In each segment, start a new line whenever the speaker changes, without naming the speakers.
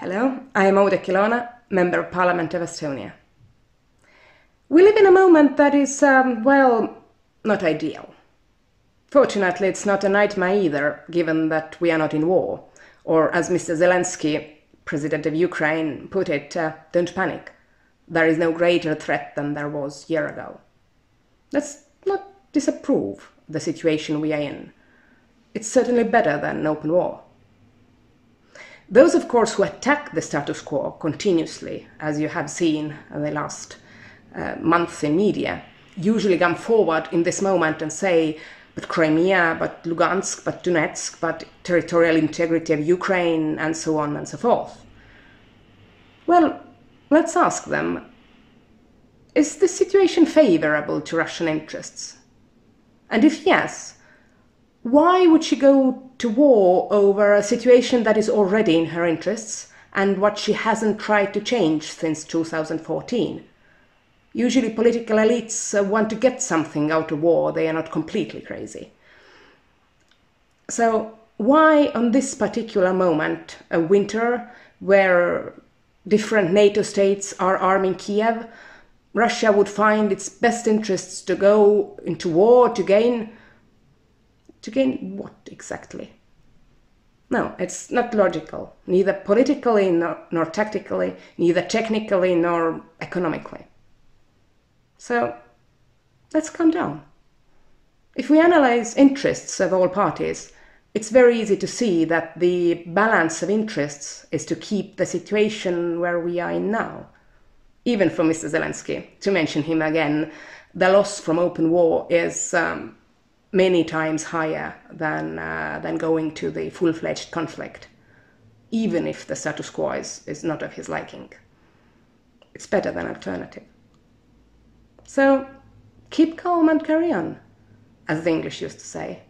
Hello, I am Oudekki Loone, Member of Parliament of Estonia. We live in a moment that is, um, well, not ideal. Fortunately, it's not a nightmare either, given that we are not in war, or as Mr. Zelensky, President of Ukraine, put it, uh, don't panic. There is no greater threat than there was a year ago. Let's not disapprove the situation we are in. It's certainly better than an open war. Those, of course, who attack the status quo continuously, as you have seen the last uh, months in media, usually come forward in this moment and say, but Crimea, but Lugansk, but Donetsk, but territorial integrity of Ukraine, and so on and so forth. Well, let's ask them is the situation favorable to Russian interests? And if yes, why would she go to war over a situation that is already in her interests and what she hasn't tried to change since 2014? Usually, political elites uh, want to get something out of war, they are not completely crazy. So, why on this particular moment, a winter where different NATO states are arming Kiev, Russia would find its best interests to go into war to gain. To gain what exactly? No, it's not logical, neither politically nor, nor tactically, neither technically nor economically. So let's calm down. If we analyze interests of all parties, it's very easy to see that the balance of interests is to keep the situation where we are in now. Even for Mr. Zelensky, to mention him again, the loss from open war is um, many times higher than, uh, than going to the full fledged conflict, even if the status quo is, is not of his liking. It's better than alternative. So keep calm and carry on, as the English used to say.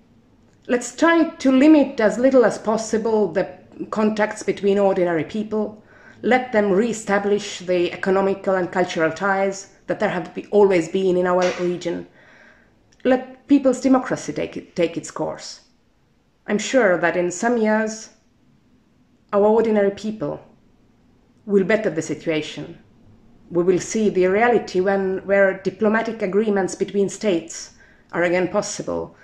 Let's try to limit as little as possible the contacts between ordinary people. Let them re-establish the economical and cultural ties that there have always been in our region. Let people's democracy take, it, take its course. I'm sure that in some years, our ordinary people will better the situation. We will see the reality when, where diplomatic agreements between states are again possible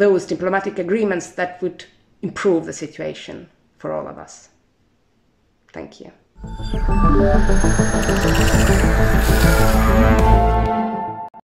those diplomatic agreements that would improve the situation for all of us. Thank you.